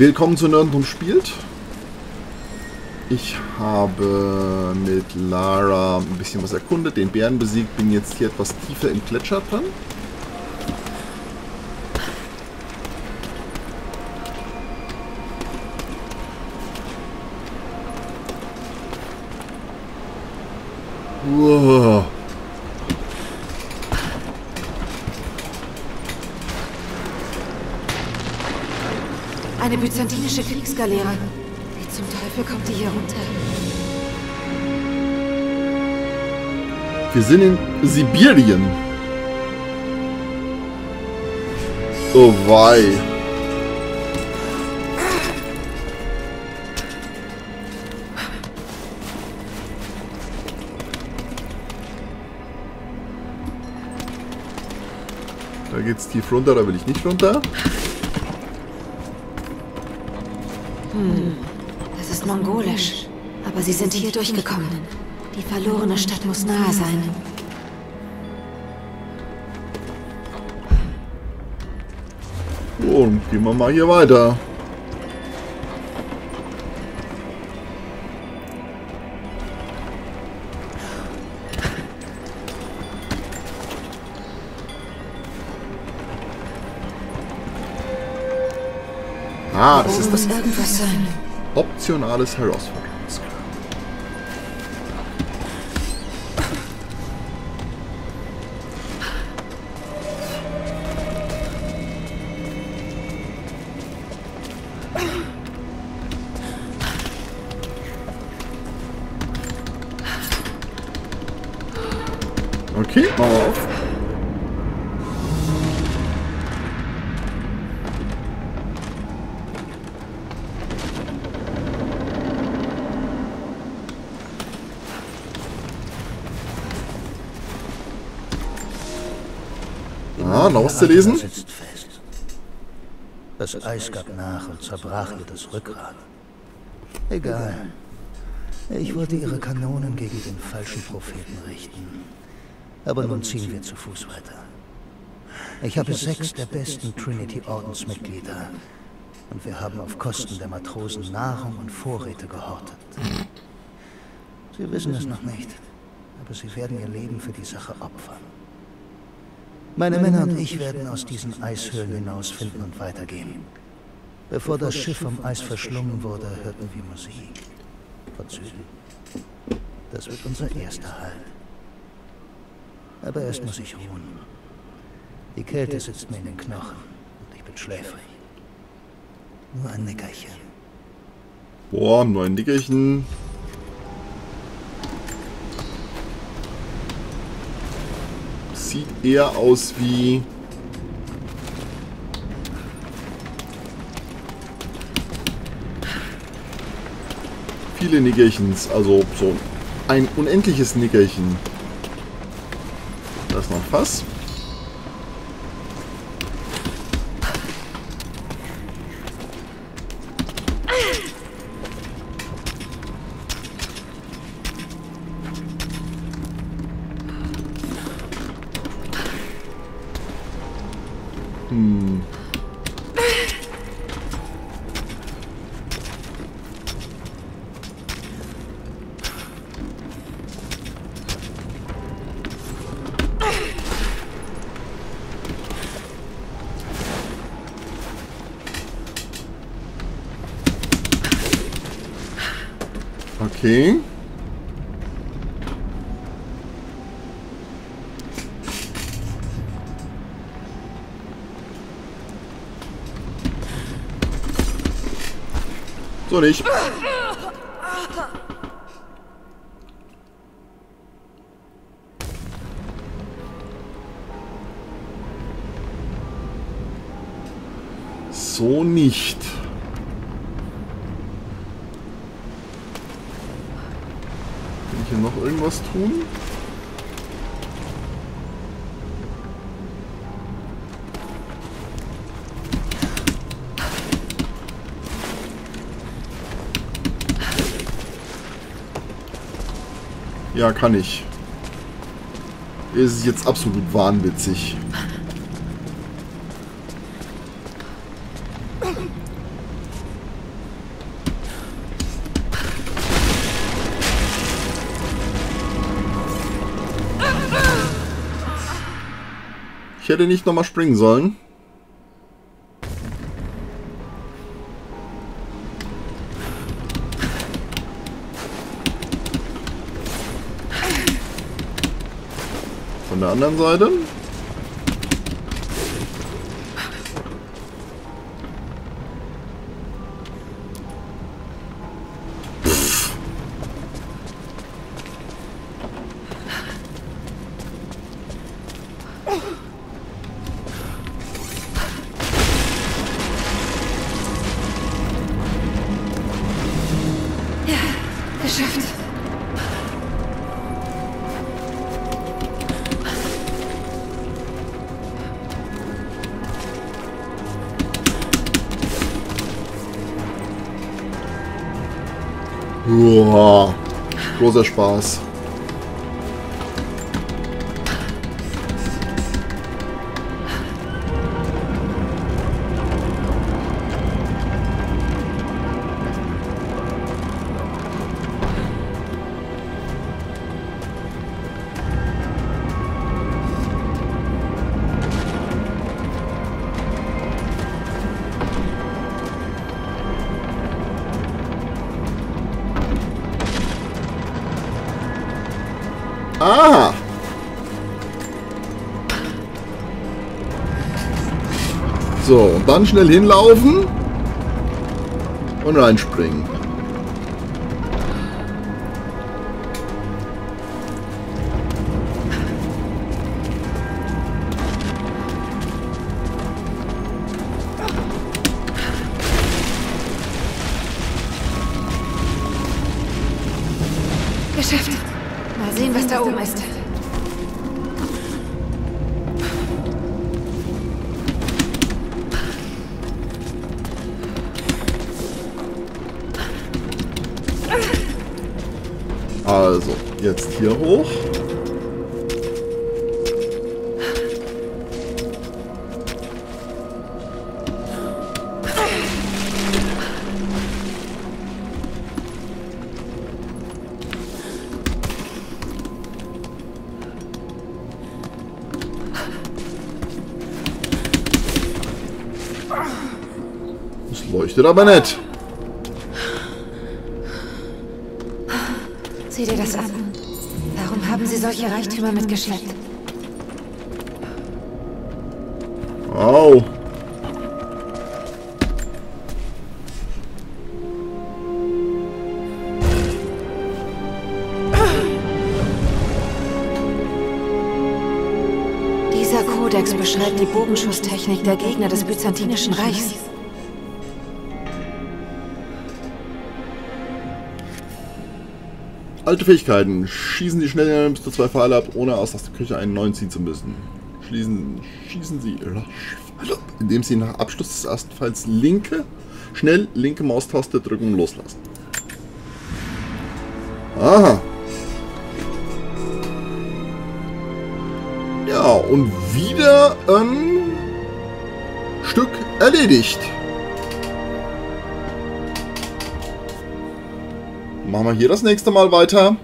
Willkommen zu Nerdendum spielt. Ich habe mit Lara ein bisschen was erkundet, den Bären besiegt, bin jetzt hier etwas tiefer im Gletscher dran. Wow. Eine byzantinische Kriegsgaleere. Wie zum Teufel kommt die hier runter? Wir sind in Sibirien. Oh wei. Da geht's tief runter, da will ich nicht runter. Das ist mongolisch. Aber sie sind hier durchgekommen. Die verlorene Stadt muss nahe sein. Dann gehen wir mal hier weiter. Ah, das ist das optionales Herausforderungsgrad. Okay, auf. Ah, noch was zu lesen? sitzt fest. Das Eis gab nach und zerbrach ihr das Rückgrat. Egal. Ich wollte ihre Kanonen gegen den falschen Propheten richten. Aber nun ziehen wir zu Fuß weiter. Ich habe sechs der besten Trinity-Ordensmitglieder. Und wir haben auf Kosten der Matrosen Nahrung und Vorräte gehortet. Sie wissen es noch nicht, aber sie werden ihr Leben für die Sache opfern. Meine Männer und ich werden aus diesen Eishöhlen hinausfinden und weitergehen. Bevor das Schiff vom Eis verschlungen wurde, hörten wir Musik. Von Süden. Das wird unser erster Halt. Aber erst muss ich ruhen. Die Kälte sitzt mir in den Knochen und ich bin schläfrig. Nur ein Nickerchen. Boah, nur ein Dickerchen. Sieht eher aus wie... Viele Nickerchens, also so ein unendliches Nickerchen. Das noch ein Fass. Okay. So nicht. So nicht. Kann ich hier noch irgendwas tun? Ja, kann ich. Ist jetzt absolut wahnwitzig. Ich hätte nicht nochmal springen sollen. Von der anderen Seite. Geschafft. Uah, großer Spaß. So, und dann schnell hinlaufen und reinspringen. Also, jetzt hier hoch. Das leuchtet aber nicht. Sieh dir das an. Warum haben sie solche Reichtümer mitgeschleppt? Au. Dieser Kodex beschreibt die Bogenschusstechnik der Gegner des Byzantinischen Reichs. Alte Fähigkeiten. Schießen Sie schnell bis zu zwei Pfeile ab, ohne aus der Küche einen neuen ziehen zu müssen. Schließen, schießen Sie rasch, indem Sie nach Abschluss des ersten Pfeils linke, schnell linke Maustaste drücken und loslassen. Aha. Ja, und wieder ein Stück erledigt. Machen wir hier das nächste Mal weiter.